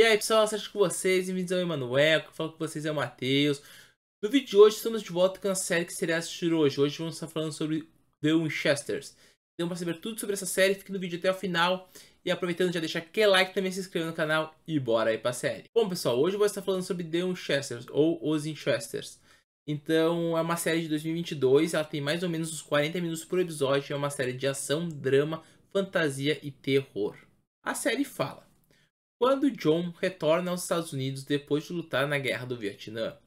E aí pessoal, acho com vocês, bem-vindos ao Emanuel, que falo com vocês é o Matheus. No vídeo de hoje estamos de volta com a série que seria assistir hoje. Hoje vamos estar falando sobre The Winchesters. Então para saber tudo sobre essa série, fique no vídeo até o final. E aproveitando já deixar aquele like, também se inscreva no canal e bora aí pra série. Bom pessoal, hoje eu vou estar falando sobre The Winchesters, ou Os Winchesters. Então é uma série de 2022, ela tem mais ou menos uns 40 minutos por episódio, é uma série de ação, drama, fantasia e terror. A série fala quando John retorna aos Estados Unidos depois de lutar na Guerra do Vietnã,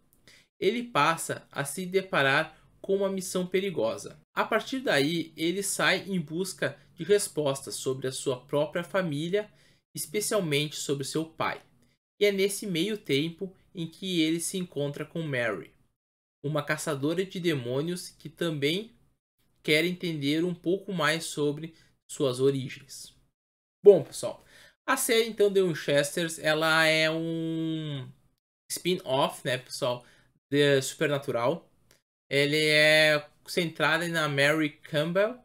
ele passa a se deparar com uma missão perigosa. A partir daí, ele sai em busca de respostas sobre a sua própria família, especialmente sobre seu pai. E é nesse meio tempo em que ele se encontra com Mary, uma caçadora de demônios que também quer entender um pouco mais sobre suas origens. Bom, pessoal, a série, então, The Winchesters, ela é um spin-off, né, pessoal, de Supernatural. Ele é centrado na Mary Campbell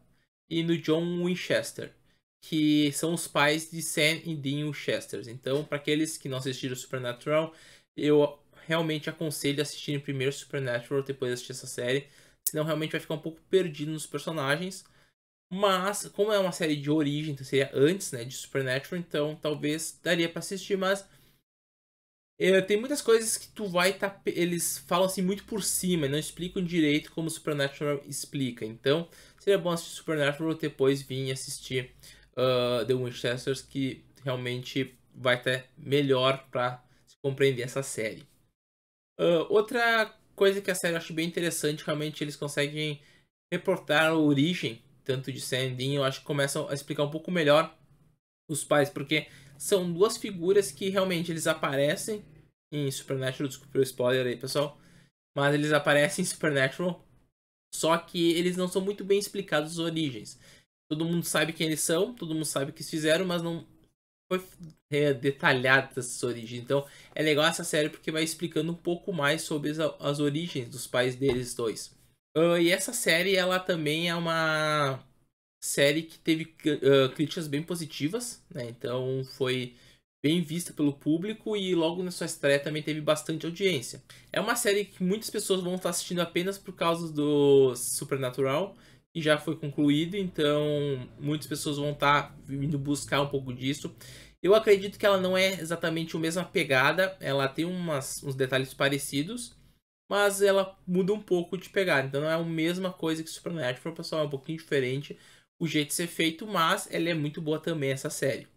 e no John Winchester, que são os pais de Sam e Dean Winchester. Então, para aqueles que não assistiram Supernatural, eu realmente aconselho assistirem primeiro Supernatural, depois assistir essa série. Senão, realmente vai ficar um pouco perdido nos personagens. Mas, como é uma série de origem, então seria antes né, de Supernatural, então talvez daria para assistir, mas é, tem muitas coisas que tu vai tá, eles falam assim muito por cima não explicam direito como Supernatural explica. Então, seria bom assistir Supernatural depois vir assistir uh, The Winchesters, que realmente vai estar melhor para compreender essa série. Uh, outra coisa que a série eu acho bem interessante, realmente eles conseguem reportar a origem tanto de Sandin, eu acho que começam a explicar um pouco melhor os pais, porque são duas figuras que realmente eles aparecem em Supernatural, desculpa o spoiler aí, pessoal, mas eles aparecem em Supernatural, só que eles não são muito bem explicados as origens. Todo mundo sabe quem eles são, todo mundo sabe o que eles fizeram, mas não foi é, detalhado essas origens. Então é legal essa série porque vai explicando um pouco mais sobre as, as origens dos pais deles dois. Uh, e essa série, ela também é uma série que teve uh, críticas bem positivas, né? Então foi bem vista pelo público e logo na sua estreia também teve bastante audiência. É uma série que muitas pessoas vão estar assistindo apenas por causa do Supernatural, que já foi concluído, então muitas pessoas vão estar vindo buscar um pouco disso. Eu acredito que ela não é exatamente a mesma pegada, ela tem umas, uns detalhes parecidos, mas ela muda um pouco de pegada. Então não é a mesma coisa que Supernatural, pessoal, é um pouquinho diferente o jeito de ser feito, mas ela é muito boa também, essa série.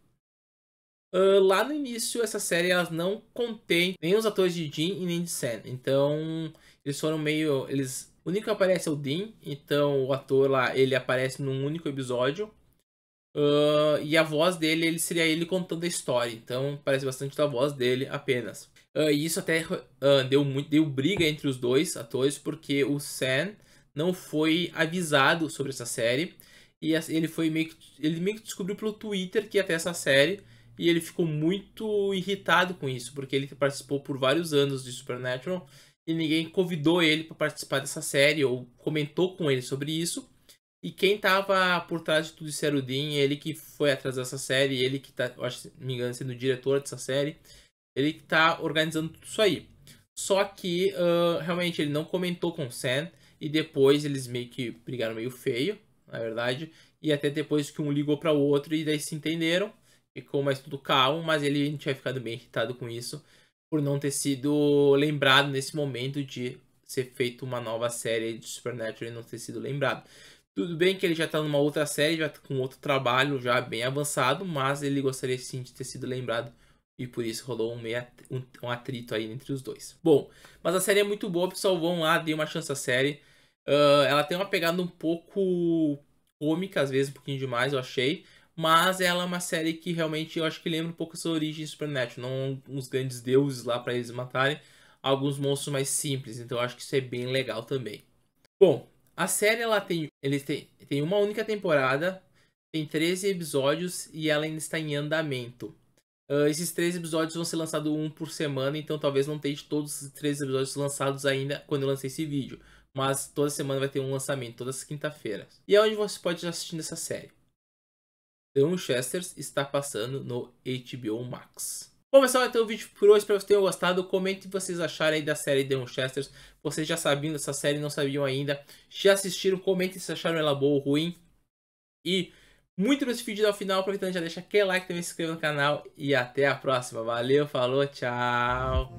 Uh, lá no início, essa série elas não contém nem os atores de Dean e nem de Sam. Então, eles foram meio. Eles. O único que aparece é o Dean, então o ator lá ele aparece num único episódio. Uh, e a voz dele ele seria ele contando a história. Então, parece bastante da voz dele apenas. Uh, e isso até uh, deu, muito, deu briga entre os dois atores, porque o Sam não foi avisado sobre essa série. E ele foi meio que, ele meio que descobriu pelo Twitter que ia ter essa série. E ele ficou muito irritado com isso, porque ele participou por vários anos de Supernatural e ninguém convidou ele para participar dessa série ou comentou com ele sobre isso. E quem tava por trás de tudo isso era o Dean, ele que foi atrás dessa série, ele que tá, eu acho, se me engano, sendo o diretor dessa série. Ele que tá organizando tudo isso aí. Só que uh, realmente ele não comentou com o Sam. E depois eles meio que brigaram meio feio, na verdade. E até depois que um ligou para o outro e daí se entenderam. Ficou mais tudo calmo, mas ele tinha ficado bem irritado com isso. Por não ter sido lembrado nesse momento de ser feito uma nova série de Supernatural e não ter sido lembrado. Tudo bem que ele já tá numa outra série, já tá com outro trabalho já bem avançado, mas ele gostaria sim de ter sido lembrado e por isso rolou um, meio, um, um, atrito aí entre os dois. Bom, mas a série é muito boa, pessoal. Vão lá, dê uma chance à série. Uh, ela tem uma pegada um pouco cômica, às vezes um pouquinho demais, eu achei. Mas ela é uma série que realmente eu acho que lembra um pouco as origens Supernatural. Não uns grandes deuses lá para eles matarem. Alguns monstros mais simples. Então eu acho que isso é bem legal também. Bom, a série ela tem, ele tem, tem uma única temporada. Tem 13 episódios e ela ainda está em andamento. Uh, esses três episódios vão ser lançados um por semana, então talvez não tenha todos os três episódios lançados ainda quando eu lancei esse vídeo. Mas toda semana vai ter um lançamento, todas quinta-feiras. E é onde você pode assistir essa série. The Winchesters está passando no HBO Max. Bom, pessoal, então o vídeo por hoje. Espero que vocês tenham gostado. Comente o que vocês acharam aí da série The Winchesters. Vocês já sabiam dessa série, não sabiam ainda. Já assistiram? Comentem se acharam ela boa ou ruim. E muito nesse vídeo ao final. Aproveitando, já deixa aquele like, também se inscreva no canal. E até a próxima. Valeu, falou, tchau.